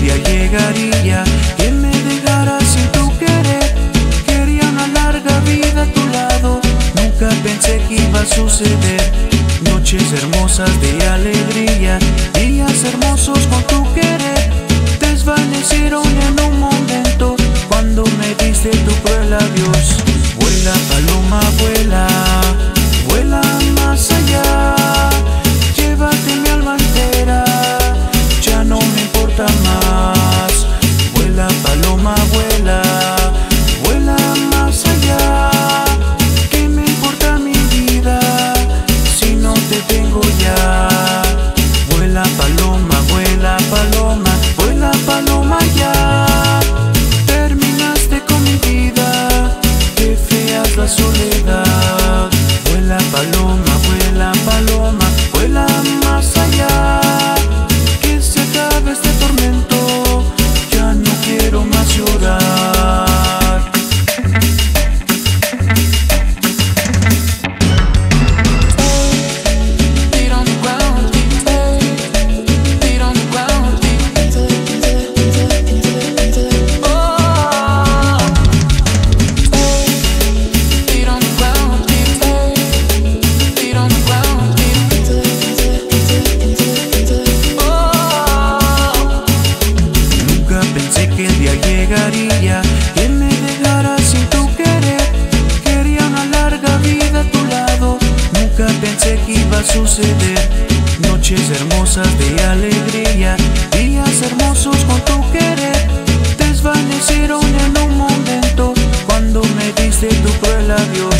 día llegaría que me dejara sin tu querer. Quería una larga vida a tu lado, nunca pensé que iba a suceder. Noches hermosas de alegría, días hermosos con tu querer, desvanecieron en un momento cuando me diste tu cruel adiós. Paloma, vuela, vuela más allá. ¿Qué me importa mi vida si no te tengo ya? Vuela paloma, vuela paloma, vuela paloma ya. Terminaste con mi vida, qué fea es la soledad. Vuela paloma, vuela paloma, suceder. Noches hermosas de alegría, días hermosos con tu querer. Desvanecieron en un momento cuando me diste tu cruel adiós.